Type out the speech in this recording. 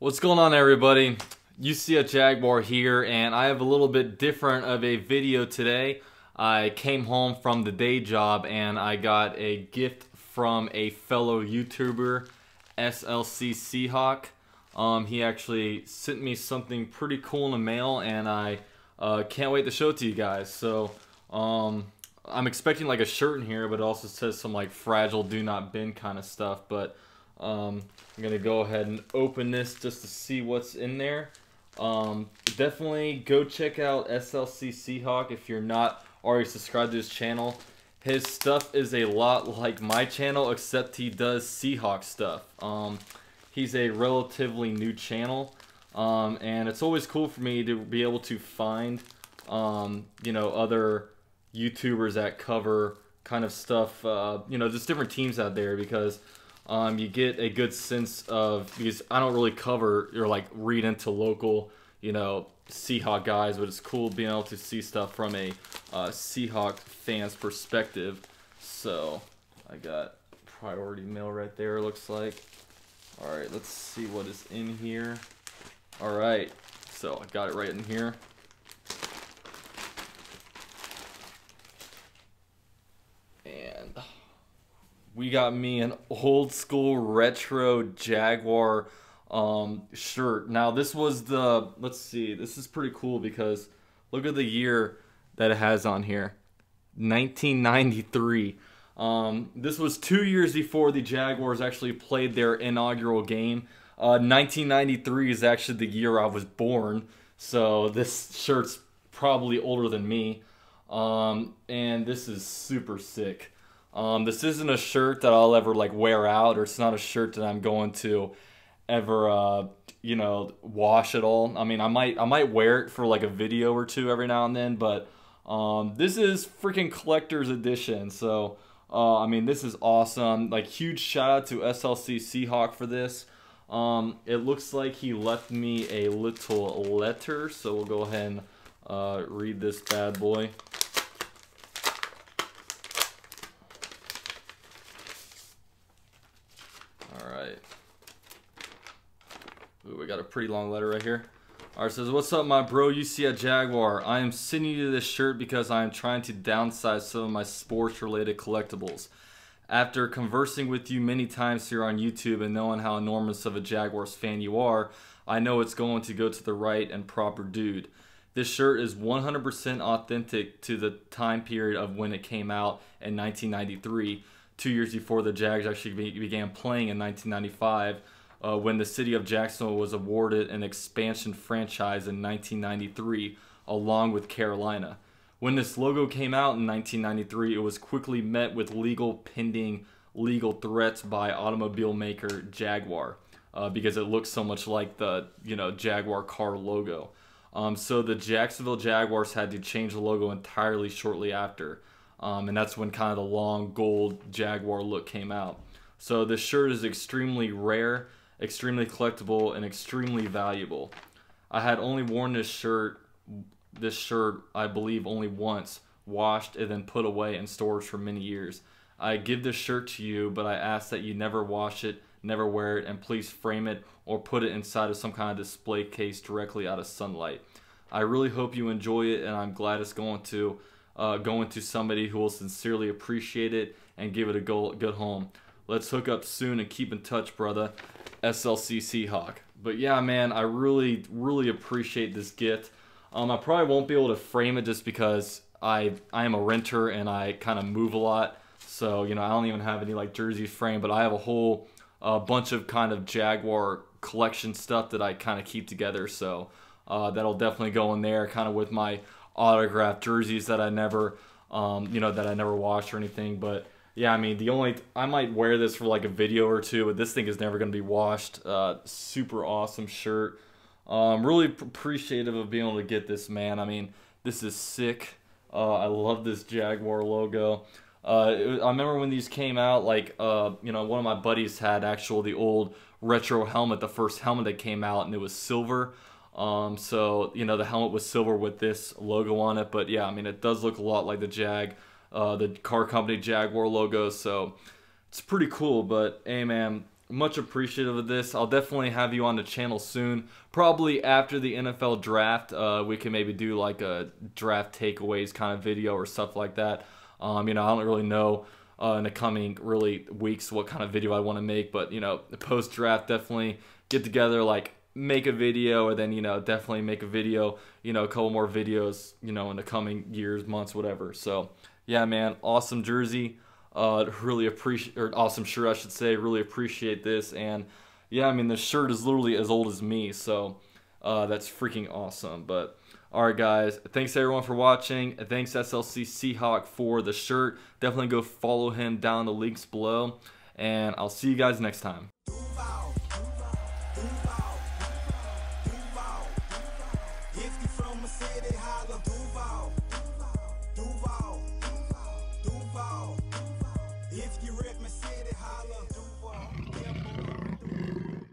What's going on everybody? UCF Jaguar here and I have a little bit different of a video today. I came home from the day job and I got a gift from a fellow YouTuber, SLC Seahawk. Um, he actually sent me something pretty cool in the mail and I uh, can't wait to show it to you guys. So um, I'm expecting like a shirt in here but it also says some like fragile do not bend kind of stuff. But um, I'm gonna go ahead and open this just to see what's in there. Um, definitely go check out SLC Seahawk if you're not already subscribed to his channel. His stuff is a lot like my channel, except he does Seahawk stuff. Um, he's a relatively new channel, um, and it's always cool for me to be able to find, um, you know, other YouTubers that cover kind of stuff, uh, you know, just different teams out there because um, you get a good sense of because I don't really cover or like read into local, you know, Seahawk guys, but it's cool being able to see stuff from a uh, Seahawk fan's perspective. So I got priority mail right there. Looks like. All right, let's see what is in here. All right, so I got it right in here. We got me an old school retro Jaguar um, shirt. Now this was the let's see, this is pretty cool because look at the year that it has on here, 1993. Um, this was two years before the Jaguars actually played their inaugural game. Uh, 1993 is actually the year I was born, so this shirt's probably older than me. Um, and this is super sick. Um, this isn't a shirt that I'll ever like wear out, or it's not a shirt that I'm going to ever, uh, you know, wash at all. I mean, I might I might wear it for like a video or two every now and then, but um, this is freaking collector's edition. So, uh, I mean, this is awesome. Like, huge shout out to SLC Seahawk for this. Um, it looks like he left me a little letter, so we'll go ahead and uh, read this bad boy. Got a pretty long letter right here. Alright, says, What's up, my bro? UCF Jaguar. I am sending you this shirt because I am trying to downsize some of my sports related collectibles. After conversing with you many times here on YouTube and knowing how enormous of a Jaguars fan you are, I know it's going to go to the right and proper dude. This shirt is 100% authentic to the time period of when it came out in 1993, two years before the Jags actually began playing in 1995 uh, when the city of Jacksonville was awarded an expansion franchise in 1993, along with Carolina. When this logo came out in 1993, it was quickly met with legal pending legal threats by automobile maker Jaguar uh, because it looks so much like the you know Jaguar car logo. Um, so the Jacksonville Jaguars had to change the logo entirely shortly after, um, and that's when kind of the long gold Jaguar look came out. So this shirt is extremely rare extremely collectible, and extremely valuable. I had only worn this shirt, this shirt, I believe, only once, washed and then put away in storage for many years. I give this shirt to you, but I ask that you never wash it, never wear it, and please frame it or put it inside of some kind of display case directly out of sunlight. I really hope you enjoy it, and I'm glad it's going to uh, going to somebody who will sincerely appreciate it and give it a good home. Let's hook up soon and keep in touch, brother. SLC Seahawk. But yeah, man, I really, really appreciate this gift. Um, I probably won't be able to frame it just because I I am a renter and I kind of move a lot. So you know, I don't even have any like jerseys framed, but I have a whole uh, bunch of kind of Jaguar collection stuff that I kind of keep together. So uh, that'll definitely go in there, kind of with my autographed jerseys that I never, um, you know, that I never washed or anything. But yeah, I mean, the only I might wear this for like a video or two, but this thing is never going to be washed. Uh, super awesome shirt. Um, really appreciative of being able to get this, man. I mean, this is sick. Uh, I love this Jaguar logo. Uh, I remember when these came out, like, uh, you know, one of my buddies had actual the old retro helmet, the first helmet that came out, and it was silver. Um, so, you know, the helmet was silver with this logo on it. But yeah, I mean, it does look a lot like the Jag uh, the car company Jaguar logo. So it's pretty cool. But hey, man, much appreciative of this. I'll definitely have you on the channel soon. Probably after the NFL draft, uh, we can maybe do like a draft takeaways kind of video or stuff like that. Um, you know, I don't really know uh, in the coming really weeks what kind of video I want to make, but you know, post draft definitely get together like make a video or then you know definitely make a video you know a couple more videos you know in the coming years months whatever so yeah, man, awesome jersey. Uh, really appreciate, or awesome shirt, I should say. Really appreciate this. And yeah, I mean, the shirt is literally as old as me, so uh, that's freaking awesome. But all right, guys, thanks everyone for watching. Thanks SLC Seahawk for the shirt. Definitely go follow him down the links below, and I'll see you guys next time. Duval. holla.